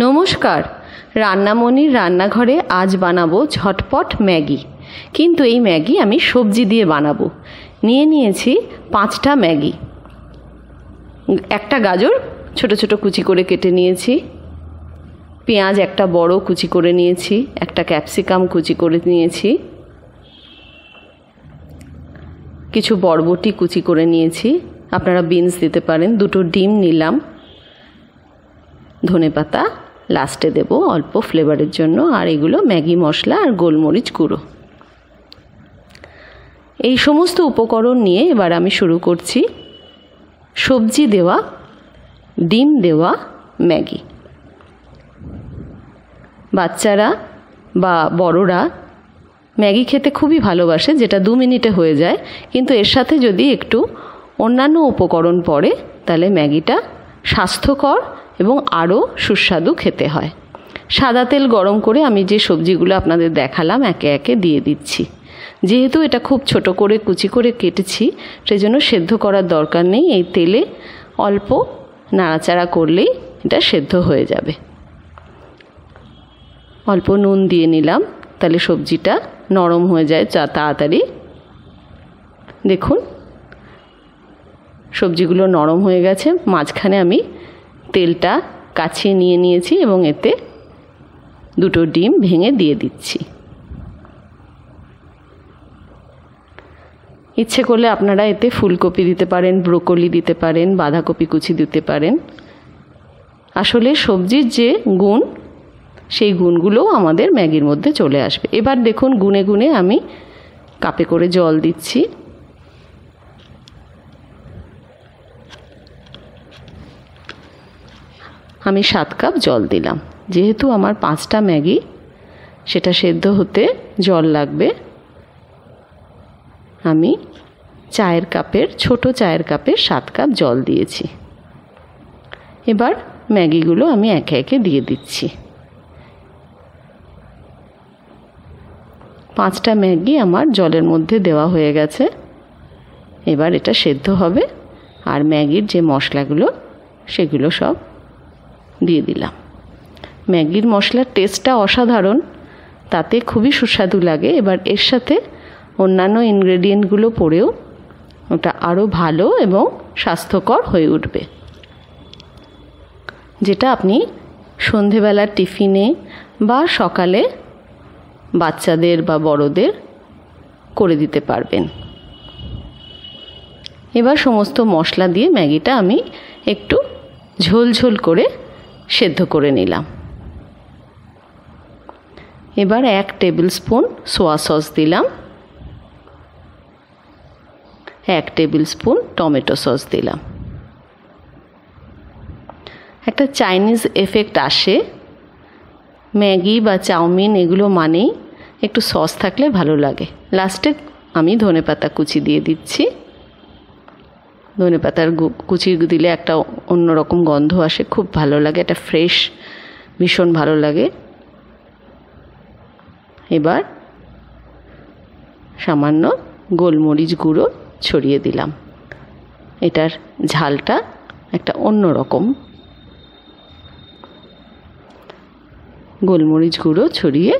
নমস্কার। রান্নামণির রান্নাঘরে আজ বানাবো ঝটপট ম্যাগি। কিন্তু এই ম্যাগি আমি সবজি দিয়ে বানাবো। নিয়ে নিয়েছি পাঁচটা ম্যাগি। একটা গাজর, ছোট ছোট কুচি করে কেটে নিয়েছি। পেঁয়াজ একটা বড় কুচি করে নিয়েছি, একটা ক্যাপসিকাম কুচি করে নিয়েছি। কিছু বরবটি কুচি করে নিয়েছি। আপনারা বিনস দিতে পারেন, দুটো ডিম নিলাম। ধনে পাতা লাস্টে দেব অল্প ফ্লেভারের জন্য, আর এগুলো ম্যাগি মশলা আর গোলমরিচ গুঁড়ো। এই সমস্ত উপকরণ নিয়ে এবার আমি শুরু করছি। সবজি দেওয়া, ডিম দেওয়া, ম্যাগি। বাচ্চারা বা বড়রা ম্যাগি খেতে খুবই ভালোবাসে, যেটা দু মিনিটে হয়ে যায়। কিন্তু এর সাথে যদি একটু অন্যান্য উপকরণ পড়ে, তাহলে ম্যাগিটা স্বাস্থ্যকর এবং আরও সুস্বাদু খেতে হয়। সাদা তেল গরম করে আমি যে সবজিগুলো আপনাদের দেখালাম একে একে দিয়ে দিচ্ছি। যেহেতু এটা খুব ছোট করে কুচি করে কেটেছি, সেজন্য সেদ্ধ করার দরকার নেই। এই তেলে অল্প নাড়াচাড়া করলেই এটা সেদ্ধ হয়ে যাবে। অল্প নুন দিয়ে নিলাম, তাহলে সবজিটা নরম হয়ে যায়। তাড়াতাড়ি দেখুন। সবজিগুলো নরম হয়ে গেছে, মাঝখানে আমি তেলটা কাছিয়ে নিয়ে নিয়েছি এবং এতে দুটো ডিম ভেঙে দিয়ে দিচ্ছি। ইচ্ছে করলে আপনারা এতে ফুলকপি দিতে পারেন, ব্রোকলি দিতে পারেন, বাঁধাকপি কুচি দিতে পারেন। আসলে সবজির যে গুণ, সেই গুণগুলোও আমাদের ম্যাগির মধ্যে চলে আসবে। এবার দেখুন, গুনে গুনে আমি কাপে করে জল দিচ্ছি। আমি সাত কাপ জল দিলাম। যেহেতু আমার পাঁচটা ম্যাগি, সেটা সেদ্ধ হতে জল লাগবে। আমি চায়ের কাপের, ছোট চায়ের কাপে সাত কাপ জল দিয়েছি। এবার ম্যাগিগুলো আমি একে একে দিয়ে দিচ্ছি। পাঁচটা ম্যাগি আমার জলের মধ্যে দেওয়া হয়ে গেছে। এবার এটা সেদ্ধ হবে। আর ম্যাগির যে মশলাগুলো, সেগুলো সব দিয়ে দিলাম। ম্যাগির মশলার টেস্টটা অসাধারণ, তাতে খুবই সুস্বাদু লাগে। এবার এর সাথে অন্যান্য ইনগ্রেডিয়েন্টগুলো পড়েও ওটা আরও ভালো এবং স্বাস্থ্যকর হয়ে উঠবে। যেটা আপনি সন্ধেবেলার টিফিনে বা সকালে বাচ্চাদের বা বড়দের করে দিতে পারবেন। এবার সমস্ত মশলা দিয়ে ম্যাগিটা আমি একটু ঝোলঝোল করে সেদ্ধ করে নিলাম। এবার এক টেবিল স্পুন সোয়া সস দিলাম। এক টেবিল স্পুন টমেটো সস দিলাম। একটা চাইনিজ এফেক্ট আসে। ম্যাগি বা চাউমিন এগুলো মানেই একটু সস থাকলে ভালো লাগে। লাস্টে আমি ধনে পাতা কুচি দিয়ে দিচ্ছি। ধনে পাতার কুচি দিলে একটা অন্যরকম গন্ধ আসে, খুব ভালো লাগে, একটা ফ্রেশ ভীষণ ভালো লাগে। এবার সামান্য গোলমরিচ গুঁড়ো ছড়িয়ে দিলাম। এটার ঝালটা একটা অন্য রকম গোলমরিচ গুঁড়ো ছড়িয়ে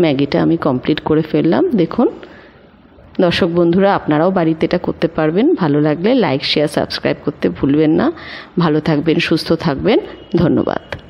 ম্যাগিটা আমি কমপ্লিট করে ফেললাম। দেখুন দর্শক বন্ধুরা, আপনারাও বাড়িতে এটা করতে পারবেন। ভালো লাগলে লাইক শেয়ার সাবস্ক্রাইব করতে ভুলবেন না। ভালো থাকবেন, সুস্থ থাকবেন। ধন্যবাদ।